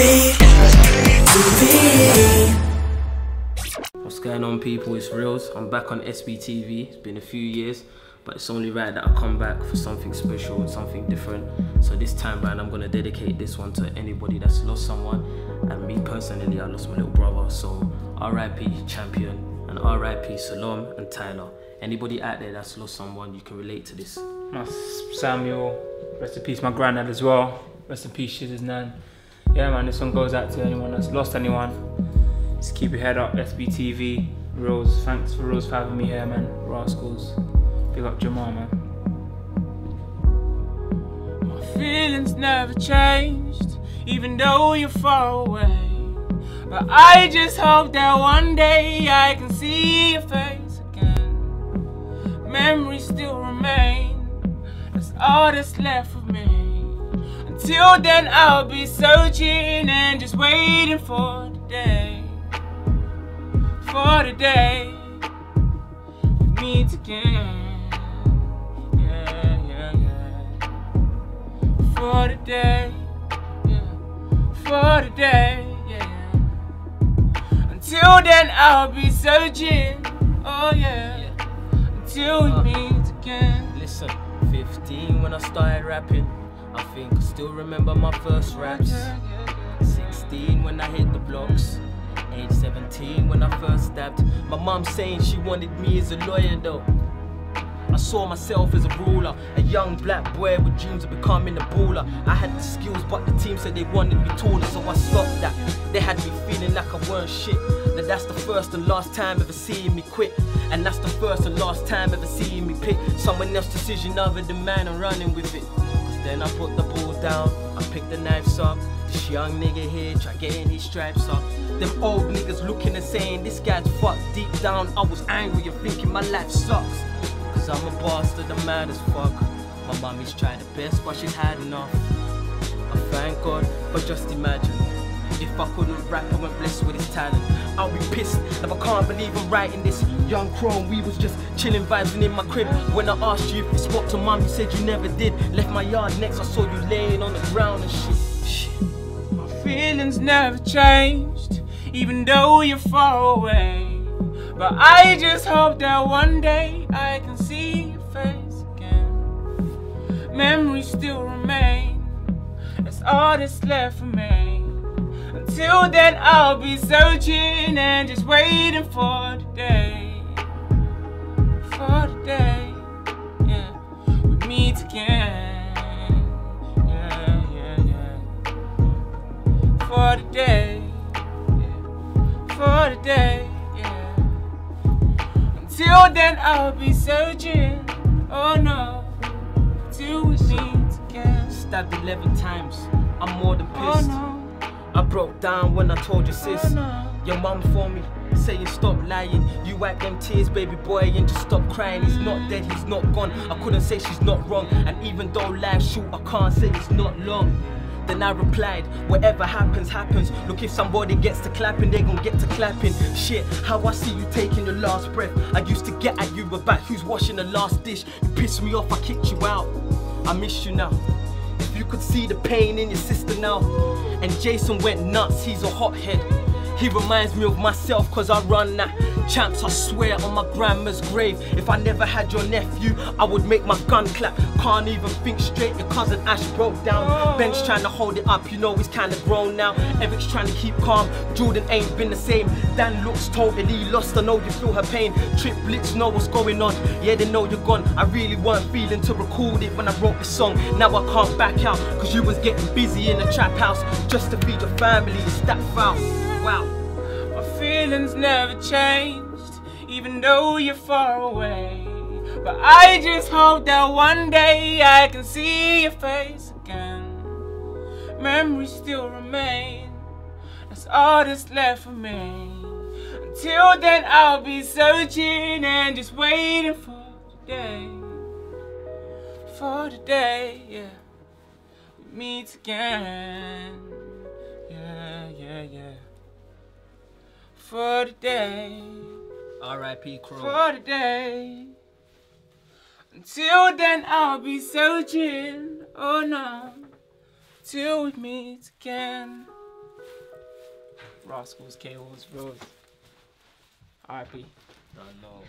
be to be. What's going on, people? It's Realz. I'm back on SBTV. It's been a few years, but it's only right that I come back for something special and something different. So this time round, I'm gonna dedicate this one to anybody that's lost someone. And me personally, I lost my little brother. So R.I.P. Champion and R.I.P. Salom and Tyler. Anybody out there that's lost someone, you can relate to this. My Samuel, rest in peace, my granddad as well. Rest in peace, shit his nan. Yeah, man, this one goes out to anyone that's lost anyone. Just keep your head up, SBTV. Rose, thanks for Rose for having me here, man. Rascals. Big up Jamal, man. My feelings never changed, even though you're far away. But I just hope that one day I can see your face again. Memories still remain, that's all that's left of me. Until then, I'll be searching and just waiting for the day. For the day we meet again. Yeah, yeah, yeah. For the day, yeah. For the day, yeah. Until then, I'll be searching. Oh, yeah. Until we uh, meet again. Listen, 15 when I started rapping. I think I still remember my first raps. 16 when I hit the blocks. Age 17 when I first stabbed. My mom saying she wanted me as a lawyer though. I saw myself as a ruler, a young black boy with dreams of becoming a baller. I had the skills, but the team said they wanted me taller, so I stopped that. They had me feeling like I weren't shit. That that's the first and last time ever seeing me quit. And that's the first and last time ever seeing me pick someone else's decision other than mine and running with it. Then I put the ball down, I picked the knives up. This young nigga here try getting his stripes up. Them old niggas looking and saying this guy's fucked. Deep down, I was angry and thinking my life sucks. Cause I'm a bastard, I'm mad as fuck. My mommy's tried the best, but she's had enough. I thank God, but just imagine. If I couldn't rap, I went blessed with his talent. I'll be pissed if I can't believe I'm writing this. Young Chrome, we was just chilling, vibing in my crib. When I asked you if you spoke to mom, you said you never did. Left my yard next, I saw you laying on the ground and shit. shit. My feelings never changed, even though you're far away. But I just hope that one day I can see your face again. Memories still remain, that's all that's left for me. Until then, I'll be searching and just waiting for the day. For the day, yeah, we meet again. Yeah, yeah, yeah. For the day, yeah. For the day. Until then, I'll be searching. Oh no, till we meet again. Stabbed 11 times, I'm more than Oh pissed. no. I broke down when I told you, sis. Oh, no. Your mum for me, saying stop lying. You wipe them tears, baby boy, and just stop crying. He's not dead, he's not gone. I couldn't say she's not wrong. And even though life's short, I can't say it's not long. Then I replied, whatever happens, happens. Look, if somebody gets to clapping, they gon' get to clapping. Shit, how I see you taking your last breath. I used to get at you about who's washing the last dish. You pissed me off, I kicked you out. I miss you now. If you could see the pain in your sister now. And Jason went nuts, he's a hothead. He reminds me of myself cause I run that. Champs, I swear on my grandma's grave. If I never had your nephew, I would make my gun clap. Can't even think straight, your cousin Ash broke down. Ben's trying to hold it up, you know he's kinda grown now. Eric's trying to keep calm, Jordan ain't been the same. Dan looks totally lost, I know you feel her pain. Trip Blitz know what's going on, yeah they know you're gone. I really weren't feeling to record it when I wrote this song. Now I can't back out, cause you was getting busy in the trap house. Just to feed your family, it's that foul. Wow. My feelings never changed, even though you're far away. But I just hope that one day I can see your face again. Memories still remain, that's all that's left for me. Until then, I'll be searching and just waiting for the day. For the day, yeah, we meet again. Yeah, yeah, yeah for the day, R.I.P. Crow. for the day. Until then, I'll be searching. Oh no, till we meet again. Rascals, KO's, Rose. RIP. Don't know.